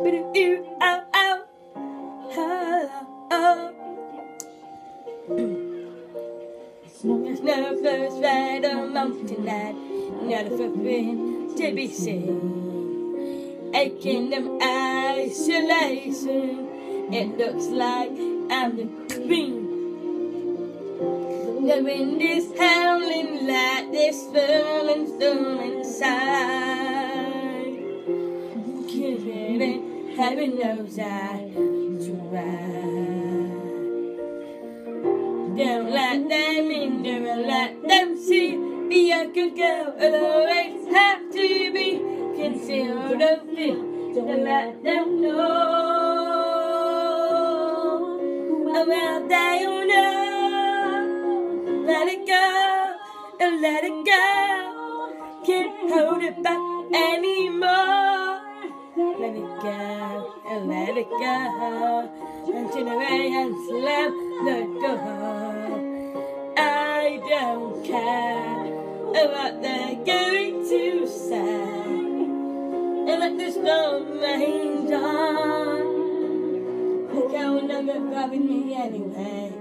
Oh, oh. Oh, oh. A footprint to be seen. Aching them isolation, it looks like I'm the queen. The wind is howling like this falling storm inside. Heaven knows I try. Don't let them in, don't let them see. Be a good girl, always have to be concealed and feel. Don't let them know. And well, they all know. Let it go, and let it go. Can't hold it back anymore. Go, and turn away and slam the door. I don't care what they're going to say. And let the storm rain on. Look how never bothering me anyway.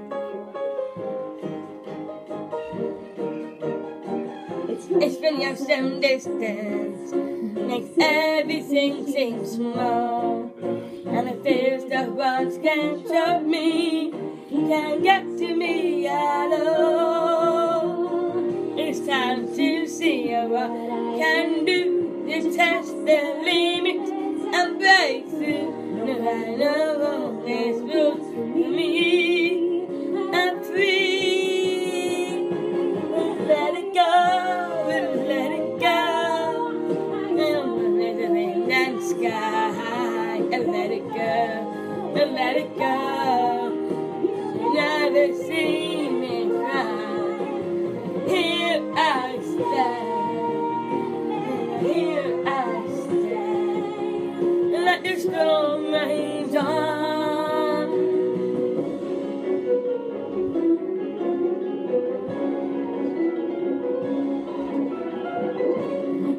It's been your some distance makes everything seem small. And it feels the words can't show me, can't get to me at all. It's time to see what I can do to test the limits and break through. No, I know this rules for me. I'm free. Let it go, let it go. And let it rain and sky. And let it go, and let it go. Never see me cry. Here I stand. Here I stand. Let the storm rage on.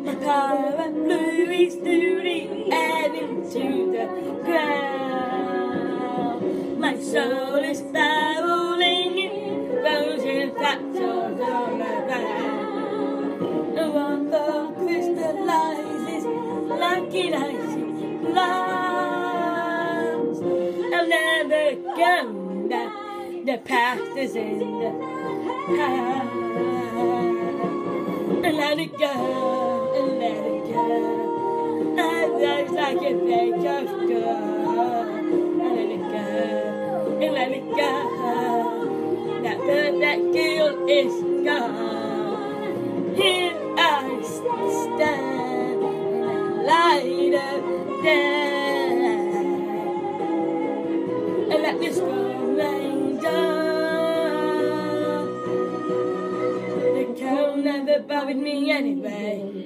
The power blue is the air into ground. My soul is spiraling in frozen fractals all around. The water crystallizes like an icy glass. I'll never come back. The past is in the past. And let it go, and let it go. And life's like a bake of is gone. Here I stand, light up there. And let this storm rain down. The cold never bothered me anyway.